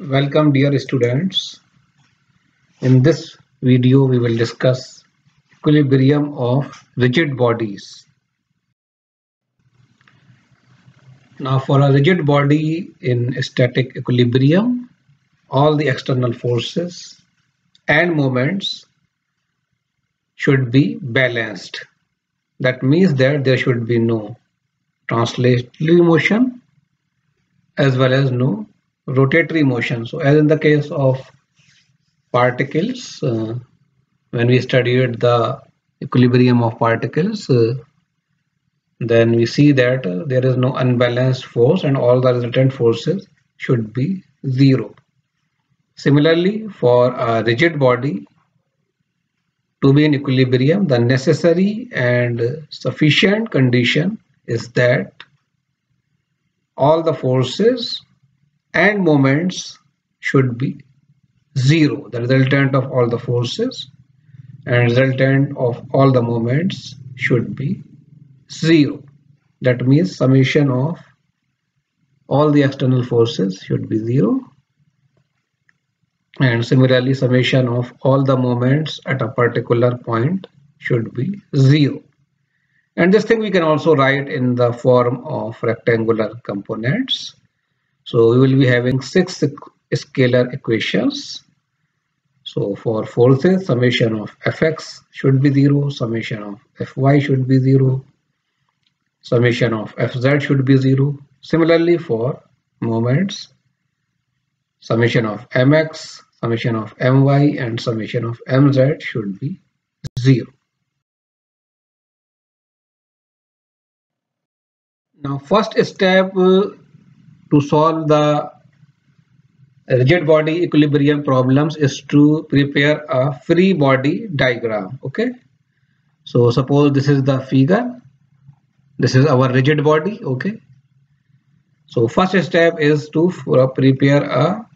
Welcome dear students. In this video we will discuss equilibrium of rigid bodies. Now for a rigid body in static equilibrium all the external forces and moments should be balanced. That means that there should be no translatory motion as well as no rotatory motion. So as in the case of particles, uh, when we studied the equilibrium of particles, uh, then we see that uh, there is no unbalanced force and all the resultant forces should be zero. Similarly, for a rigid body to be in equilibrium, the necessary and sufficient condition is that all the forces and moments should be zero. The resultant of all the forces and resultant of all the moments should be zero. That means summation of all the external forces should be zero. And similarly summation of all the moments at a particular point should be zero. And this thing we can also write in the form of rectangular components so we will be having six scalar equations. So for forces, summation of fx should be 0, summation of fy should be 0, summation of fz should be 0. Similarly for moments, summation of mx, summation of my and summation of mz should be 0. Now first step to solve the rigid body equilibrium problems is to prepare a free body diagram okay? So suppose this is the figure this is our rigid body okay? So first step is to uh, prepare a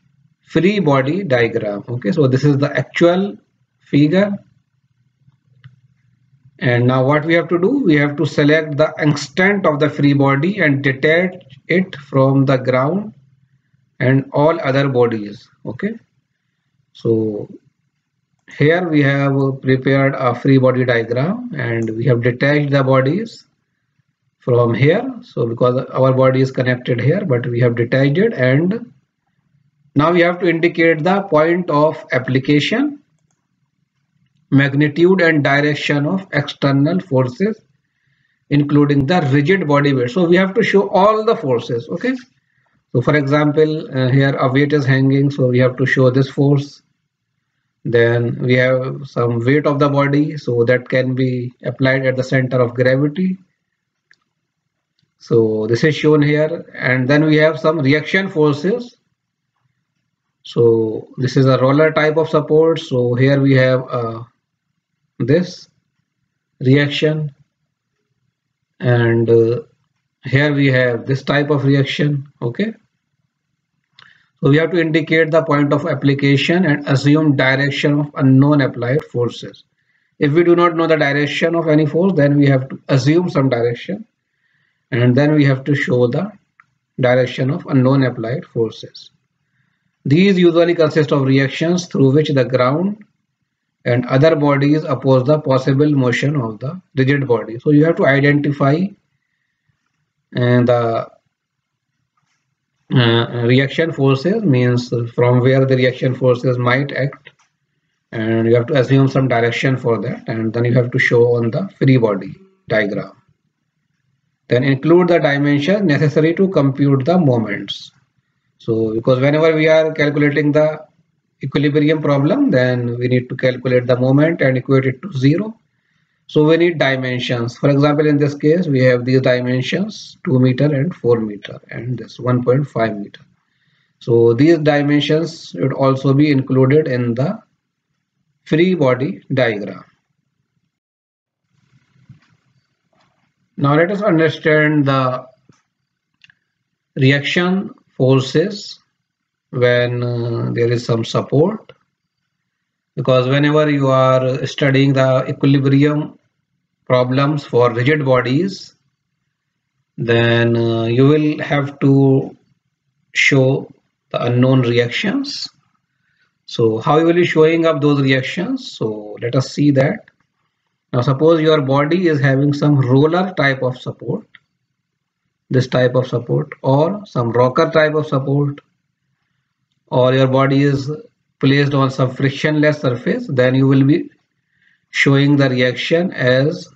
free body diagram okay? So this is the actual figure and now what we have to do we have to select the extent of the free body and detach it from the ground and all other bodies okay? So here we have prepared a free body diagram and we have detached the bodies from here. So because our body is connected here but we have detached it and now we have to indicate the point of application magnitude and direction of external forces including the rigid body weight. So we have to show all the forces okay? So for example uh, here a weight is hanging so we have to show this force. Then we have some weight of the body so that can be applied at the center of gravity. So this is shown here. And then we have some reaction forces. So this is a roller type of support. So here we have uh, this reaction. And uh, here we have this type of reaction okay? So we have to indicate the point of application and assume direction of unknown applied forces. If we do not know the direction of any force then we have to assume some direction. And then we have to show the direction of unknown applied forces. These usually consist of reactions through which the ground and other bodies oppose the possible motion of the rigid body. So you have to identify and the uh, reaction forces means from where the reaction forces might act and you have to assume some direction for that and then you have to show on the free body diagram. Then include the dimensions necessary to compute the moments. So because whenever we are calculating the equilibrium problem then we need to calculate the moment and equate it to zero. So we need dimensions. For example in this case we have these dimensions 2 meter and 4 meter and this 1.5 meter. So these dimensions should also be included in the free body diagram. Now let us understand the reaction forces when uh, there is some support. Because whenever you are studying the equilibrium problems for rigid bodies then uh, you will have to show the unknown reactions. So how you will be showing up those reactions? So let us see that. Now suppose your body is having some roller type of support this type of support or some rocker type of support or your body is placed on some frictionless surface then you will be showing the reaction as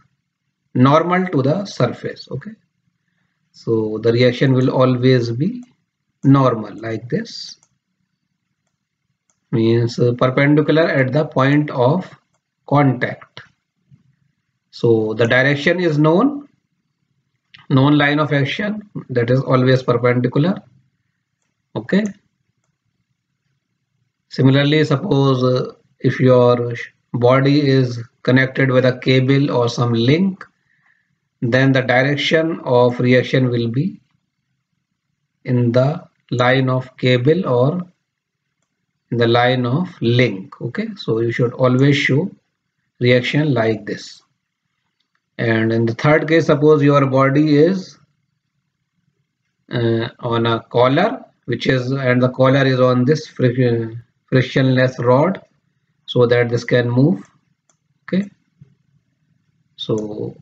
normal to the surface okay? So the reaction will always be normal like this. Means perpendicular at the point of contact. So the direction is known. Known line of action that is always perpendicular okay similarly suppose uh, if your body is connected with a cable or some link then the direction of reaction will be in the line of cable or in the line of link okay? So you should always show reaction like this. And in the third case suppose your body is uh, on a collar which is and the collar is on this friction, frictionless rod so that this can move okay? So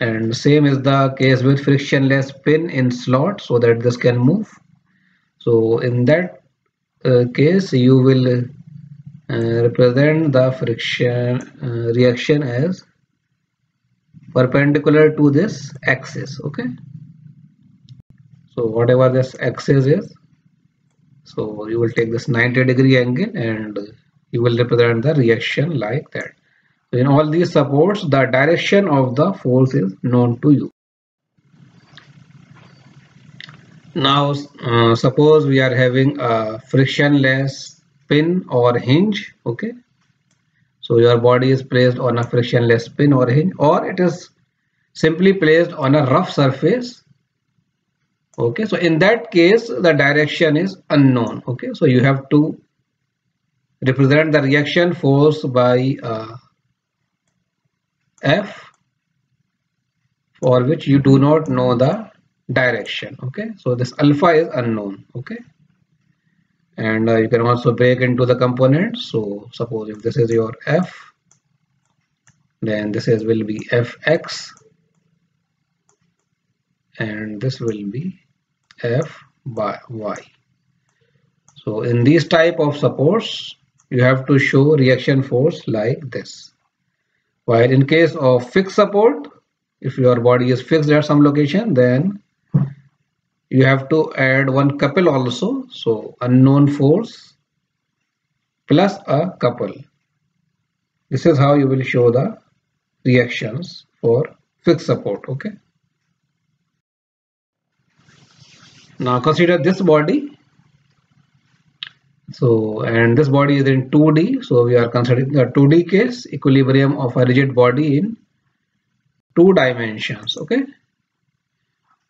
and same is the case with frictionless pin in slot so that this can move. So in that uh, case you will uh, represent the friction uh, reaction as perpendicular to this axis okay? So whatever this axis is so you will take this 90 degree angle and you will represent the reaction like that. In all these supports the direction of the force is known to you. Now uh, suppose we are having a frictionless pin or hinge okay? So your body is placed on a frictionless pin or hinge or it is simply placed on a rough surface okay so in that case the direction is unknown. Okay so you have to represent the reaction force by uh, f for which you do not know the direction. Okay so this alpha is unknown. Okay and uh, you can also break into the components. So suppose if this is your f then this is will be fx and this will be f by y. So in these type of supports you have to show reaction force like this. While in case of fixed support if your body is fixed at some location then you have to add one couple also. So unknown force plus a couple. This is how you will show the reactions for fixed support okay now consider this body. So and this body is in 2d so we are considering the 2d case equilibrium of a rigid body in two dimensions okay?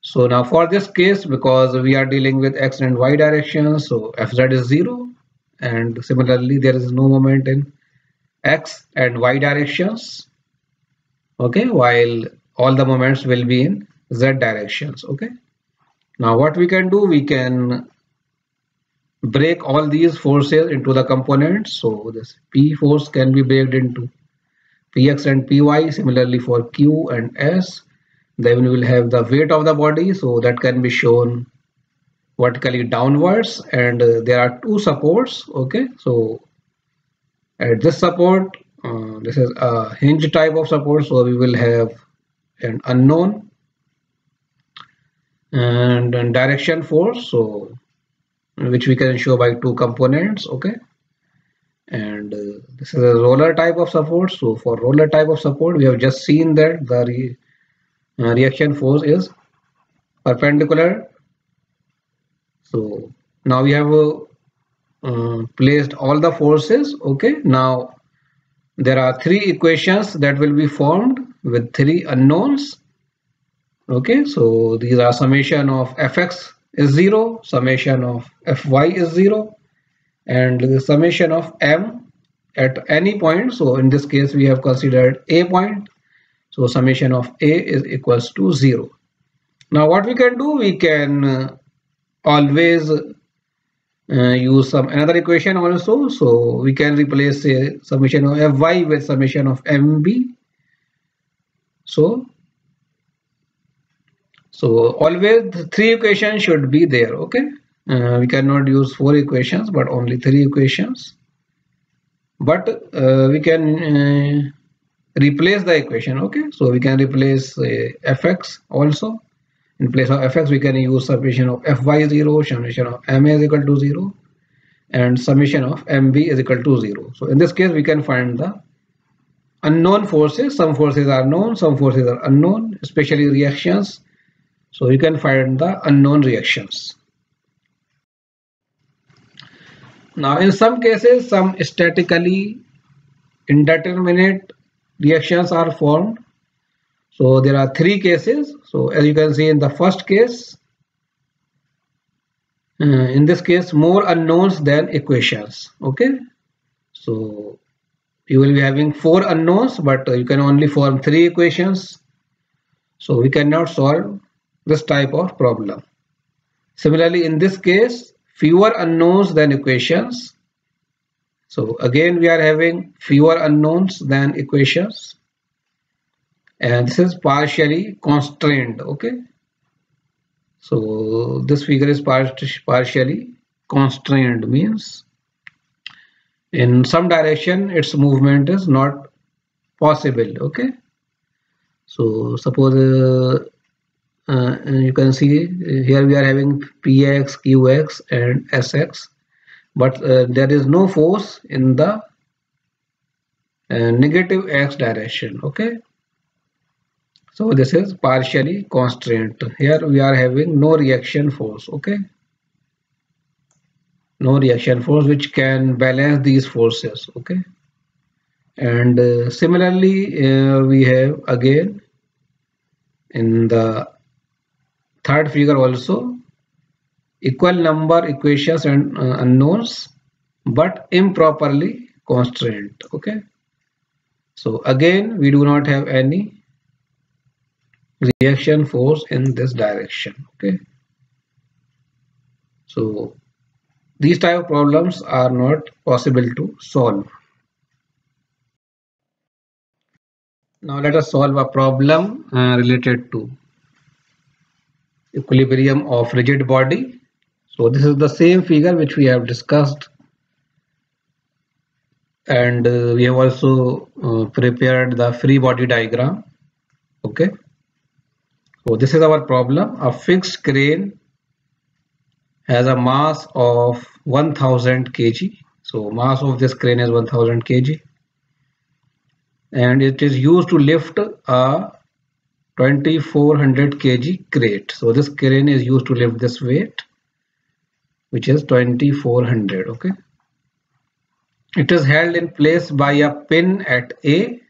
So now for this case because we are dealing with x and y directions so fz is 0 and similarly there is no moment in x and y directions okay? While all the moments will be in z directions okay now what we can do we can break all these forces into the components. So this p force can be break into px and py similarly for q and s. Then we will have the weight of the body. So that can be shown vertically downwards. And uh, there are two supports okay? So at this support uh, this is a hinge type of support. So we will have an unknown and, direction force so which we can show by two components okay? And uh, this is a roller type of support so for roller type of support we have just seen that the re, uh, reaction force is perpendicular. So now we have uh, uh, placed all the forces okay? Now there are three equations that will be formed with three unknowns okay so these are summation of fx is 0, summation of fy is 0 and the summation of m at any point. So in this case we have considered a point. So summation of a is equals to 0. Now what we can do, we can uh, always uh, use some another equation also so we can replace a summation of fy with summation of mb so so always three equations should be there okay? Uh, we cannot use four equations but only three equations. But uh, we can uh, replace the equation okay? So we can replace uh, fx also. In place of fx we can use summation of fy0 summation of ma is equal to 0 and summation of mb is equal to 0 so in this case we can find the unknown forces. Some forces are known some forces are unknown especially reactions so you can find the unknown reactions. Now in some cases some statically indeterminate reactions are formed. So there are three cases. So as you can see in the first case uh, in this case more unknowns than equations. Okay? So you will be having four unknowns but you can only form three equations. So we cannot solve this type of problem. Similarly in this case fewer unknowns than equations. So again we are having fewer unknowns than equations. And this is partially constrained okay? So this figure is partially constrained means in some direction its movement is not possible okay? So suppose uh, uh, you can see here we are having px qx and sx but uh, there is no force in the uh, negative x direction okay? So this is partially constraint. Here we are having no reaction force okay? No reaction force which can balance these forces okay? And uh, similarly uh, we have again in the third figure also. Equal number equations and uh, unknowns but improperly constrained okay? So again we do not have any reaction force in this direction okay? So these type of problems are not possible to solve. Now let us solve a problem uh, related to equilibrium of rigid body so this is the same figure which we have discussed and uh, we have also uh, prepared the free body diagram okay so this is our problem. A fixed crane has a mass of 1000 kg. So mass of this crane is 1000 kg. And it is used to lift a 2400 kg crate. So this crane is used to lift this weight which is 2400 okay? It is held in place by a pin at A.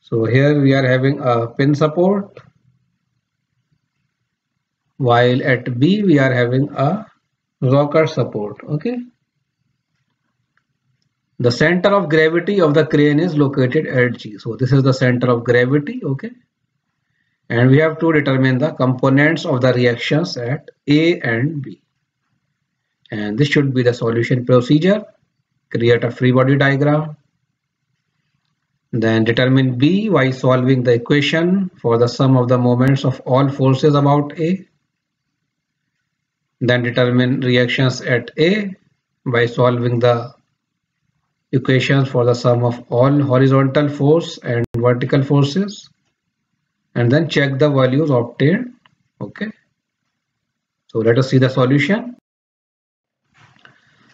So here we are having a pin support while at B we are having a rocker support okay? The center of gravity of the crane is located at G. So this is the center of gravity okay and we have to determine the components of the reactions at A and B. And this should be the solution procedure. Create a free body diagram. Then determine B by solving the equation for the sum of the moments of all forces about A. Then determine reactions at A by solving the equations for the sum of all horizontal force and vertical forces and then check the values obtained. Okay. So let us see the solution.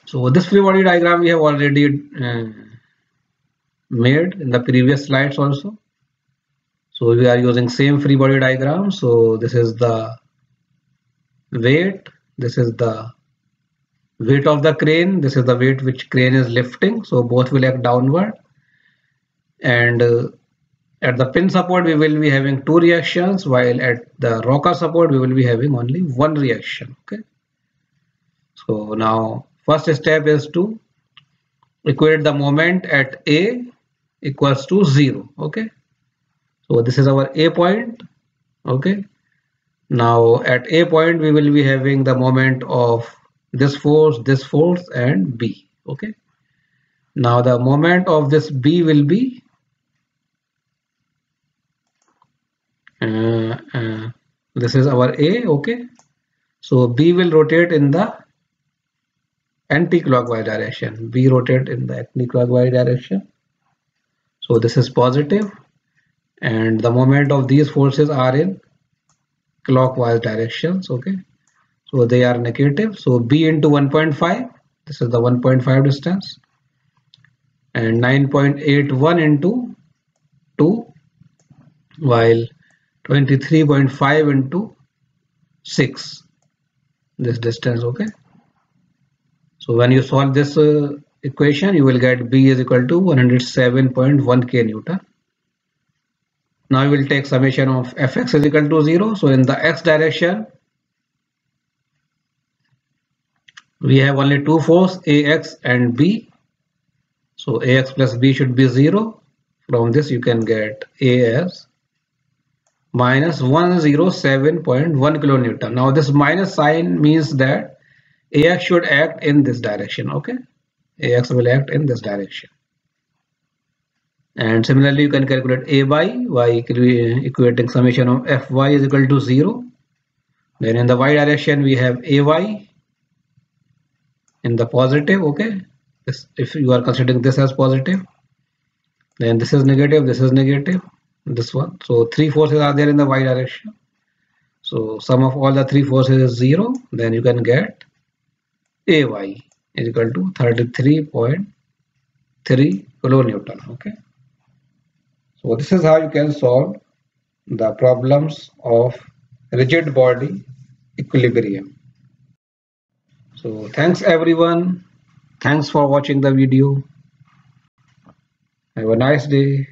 So this free body diagram we have already uh, made in the previous slides also. So we are using same free body diagram. So this is the weight this is the weight of the crane this is the weight which crane is lifting. So both will act downward. And uh, at the pin support we will be having two reactions while at the rocker support we will be having only one reaction okay? So now first step is to equate the moment at a equals to 0 okay? So this is our a point okay? Now at a point we will be having the moment of this force this force and b okay? Now the moment of this b will be uh, uh, Uh, uh, this is our a okay? So b will rotate in the anti-clockwise direction. B rotate in the anti-clockwise direction. So this is positive. And the moment of these forces are in clockwise directions okay? So they are negative. So b into 1.5 this is the 1.5 distance. And 9.81 into 2 while 23.5 into 6 this distance okay? So when you solve this uh, equation you will get b is equal to 107.1 k newton. Now we will take summation of fx is equal to 0 so in the x direction we have only two force ax and b. So ax plus b should be 0 from this you can get a as minus 107.1 kilonewton. Now this minus sign means that ax should act in this direction okay? Ax will act in this direction. And similarly you can calculate a by y equating summation of fy is equal to 0 then in the y direction we have ay in the positive okay? This, if you are considering this as positive then this is negative this is negative this one so three forces are there in the y direction so sum of all the three forces is 0 then you can get ay is equal to 33.3 kilonewton okay so this is how you can solve the problems of rigid body equilibrium. So thanks everyone. Thanks for watching the video. Have a nice day.